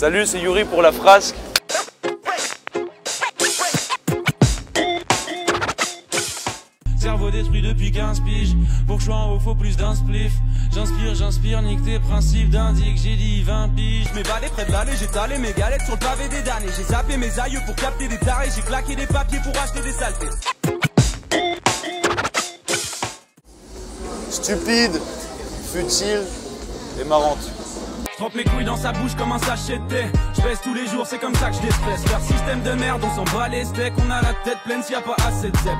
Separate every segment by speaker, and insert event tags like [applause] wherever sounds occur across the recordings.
Speaker 1: Salut, c'est Yuri pour la frasque.
Speaker 2: Cerveau détruit depuis 15 piges. Pour que je sois en haut, faut plus d'un spliff. J'inspire, j'inspire, nique tes principes d'indique. J'ai dit 20 piges. Mes balais près de l'allée, j'ai talé mes galettes sur le pavé des damnés. J'ai zappé mes aïeux pour capter des tarés. J'ai claqué des papiers pour acheter des saletés.
Speaker 1: Stupide, futile et marrante.
Speaker 2: Trempe mes couilles dans sa bouche comme un sachet de thé. Je baisse tous les jours, c'est comme ça que je déstresse. Leur système de merde, on s'en bat les steaks. On a la tête pleine s'il y a pas assez de zep.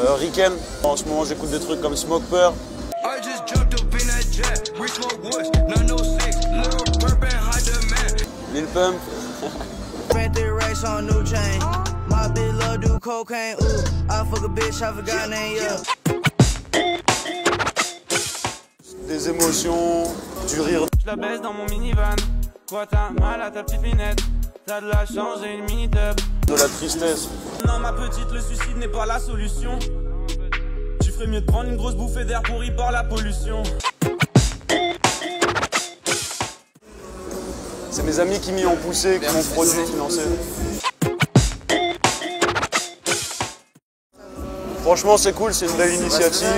Speaker 1: Euh, Riken, en ce moment j'écoute des trucs comme Smoker.
Speaker 3: I just jumped up in that jet. We smoke woods, 906, little burp and high demand.
Speaker 1: Lil Pump,
Speaker 4: Ran through the race on new chain. My bitch love do cocaine. Ooh, I fuck a bitch, I forgot name. Yeah.
Speaker 1: Des émotions, du rire.
Speaker 2: Je la baisse dans mon minivan. Quoi t'as mal à ta petite minette T'as de la chance, j'ai une mini tub.
Speaker 1: de la tristesse.
Speaker 2: Non ma petite, le suicide n'est pas la solution. Tu ferais mieux de prendre une grosse bouffée d'air pourri par la pollution.
Speaker 1: C'est mes amis qui m'y ont poussé, qui m'ont produit, financé. Franchement, c'est cool, c'est une belle initiative.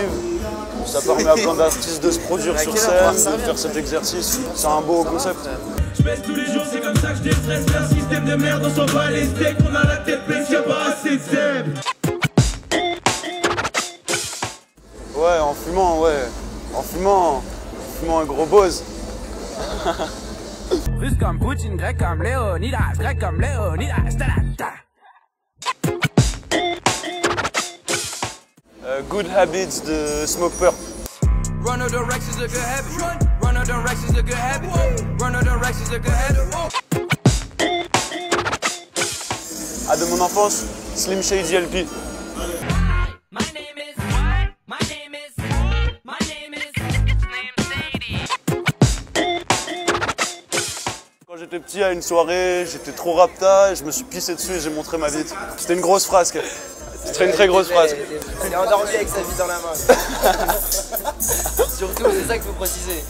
Speaker 1: Ça permet à plein d'artistes de se produire sur scène, de faire cet exercice. C'est un beau concept.
Speaker 2: Je baisse tous les jours, c'est comme ça que je déstresse. Leur système de merde, on s'en bat les steaks. On a la tête pleine, y'a pas assez de zèbre.
Speaker 1: Ouais, en fumant, ouais. En fumant, en fumant un gros buzz.
Speaker 2: Russe comme Poutine, grec comme Léonidas, grec comme Léonidas.
Speaker 1: Good Habits de Smoke Purp.
Speaker 3: Run of the Rex is a good habit. Run of the Rex is a good habit. Run of the Rex is a good habit.
Speaker 1: Ah, de mon enfance, Slim Shady LP. Quand j'étais petit à une soirée, j'étais trop rapta et je me suis pissé dessus et j'ai montré ma bite. C'était une grosse phrase. quoi. C'était une très grosse phrase.
Speaker 5: Il est endormi avec sa vie dans la main. [laughs] Surtout, c'est ça qu'il faut préciser.